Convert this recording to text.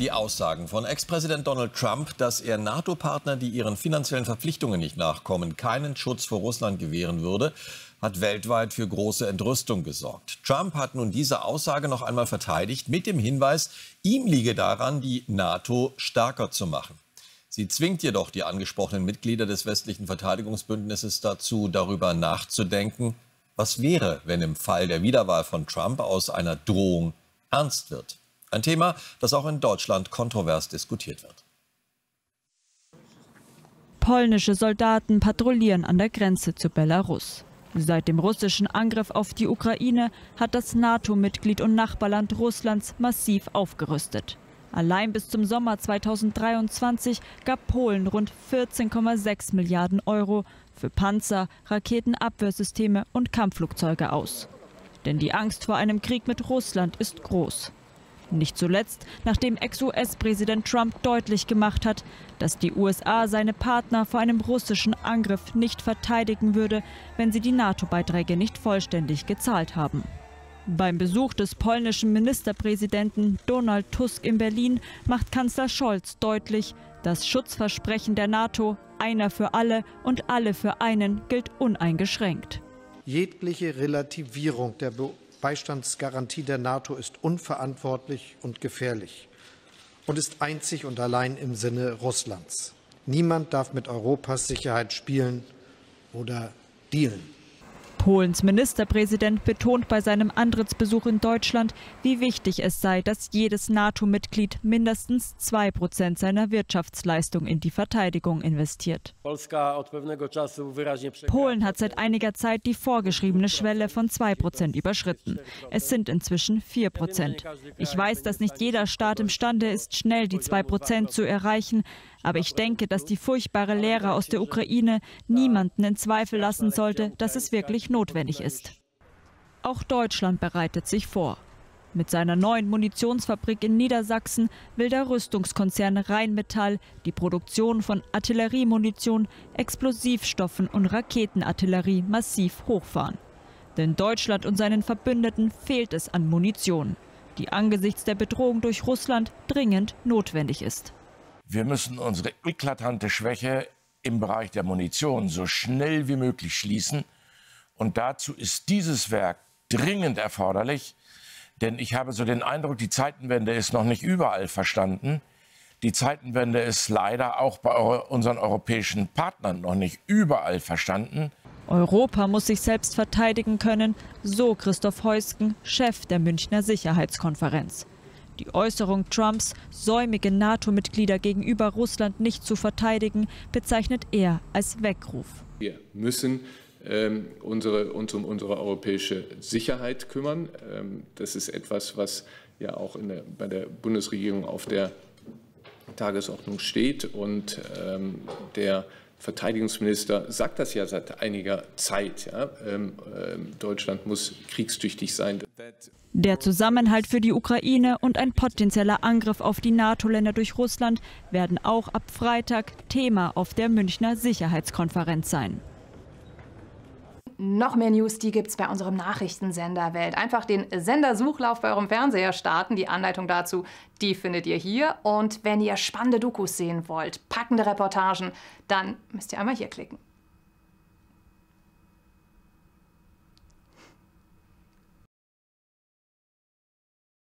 Die Aussagen von Ex-Präsident Donald Trump, dass er NATO-Partner, die ihren finanziellen Verpflichtungen nicht nachkommen, keinen Schutz vor Russland gewähren würde, hat weltweit für große Entrüstung gesorgt. Trump hat nun diese Aussage noch einmal verteidigt mit dem Hinweis, ihm liege daran, die NATO stärker zu machen. Sie zwingt jedoch die angesprochenen Mitglieder des westlichen Verteidigungsbündnisses dazu, darüber nachzudenken, was wäre, wenn im Fall der Wiederwahl von Trump aus einer Drohung ernst wird. Ein Thema, das auch in Deutschland kontrovers diskutiert wird. Polnische Soldaten patrouillieren an der Grenze zu Belarus. Seit dem russischen Angriff auf die Ukraine hat das NATO-Mitglied und Nachbarland Russlands massiv aufgerüstet. Allein bis zum Sommer 2023 gab Polen rund 14,6 Milliarden Euro für Panzer, Raketenabwehrsysteme und Kampfflugzeuge aus. Denn die Angst vor einem Krieg mit Russland ist groß. Nicht zuletzt, nachdem Ex-US-Präsident Trump deutlich gemacht hat, dass die USA seine Partner vor einem russischen Angriff nicht verteidigen würde, wenn sie die NATO-Beiträge nicht vollständig gezahlt haben. Beim Besuch des polnischen Ministerpräsidenten Donald Tusk in Berlin macht Kanzler Scholz deutlich, das Schutzversprechen der NATO, einer für alle und alle für einen, gilt uneingeschränkt. Jegliche Relativierung der Be Beistandsgarantie der NATO ist unverantwortlich und gefährlich und ist einzig und allein im Sinne Russlands. Niemand darf mit Europas Sicherheit spielen oder dealen. Polens Ministerpräsident betont bei seinem Antrittsbesuch in Deutschland, wie wichtig es sei, dass jedes NATO-Mitglied mindestens 2 Prozent seiner Wirtschaftsleistung in die Verteidigung investiert. Polen hat seit einiger Zeit die vorgeschriebene Schwelle von 2 Prozent überschritten. Es sind inzwischen 4 Prozent. Ich weiß, dass nicht jeder Staat imstande ist, schnell die 2 Prozent zu erreichen, aber ich denke, dass die furchtbare Lehre aus der Ukraine niemanden in Zweifel lassen sollte, dass es wirklich notwendig ist. Auch Deutschland bereitet sich vor. Mit seiner neuen Munitionsfabrik in Niedersachsen will der Rüstungskonzern Rheinmetall die Produktion von Artilleriemunition, Explosivstoffen und Raketenartillerie massiv hochfahren. Denn Deutschland und seinen Verbündeten fehlt es an Munition, die angesichts der Bedrohung durch Russland dringend notwendig ist. Wir müssen unsere eklatante Schwäche im Bereich der Munition so schnell wie möglich schließen. Und dazu ist dieses Werk dringend erforderlich. Denn ich habe so den Eindruck, die Zeitenwende ist noch nicht überall verstanden. Die Zeitenwende ist leider auch bei unseren europäischen Partnern noch nicht überall verstanden. Europa muss sich selbst verteidigen können, so Christoph Heusken, Chef der Münchner Sicherheitskonferenz. Die Äußerung Trumps, säumige NATO-Mitglieder gegenüber Russland nicht zu verteidigen, bezeichnet er als Weckruf. Wir müssen ähm, unsere, uns um unsere europäische Sicherheit kümmern. Ähm, das ist etwas, was ja auch der, bei der Bundesregierung auf der Tagesordnung steht. Und ähm, der Verteidigungsminister sagt das ja seit einiger Zeit. Ja? Ähm, ähm, Deutschland muss kriegstüchtig sein. Der Zusammenhalt für die Ukraine und ein potenzieller Angriff auf die NATO-Länder durch Russland werden auch ab Freitag Thema auf der Münchner Sicherheitskonferenz sein. Noch mehr News, die gibt es bei unserem Nachrichtensender Welt. Einfach den Sendersuchlauf bei eurem Fernseher starten. Die Anleitung dazu, die findet ihr hier. Und wenn ihr spannende Dokus sehen wollt, packende Reportagen, dann müsst ihr einmal hier klicken.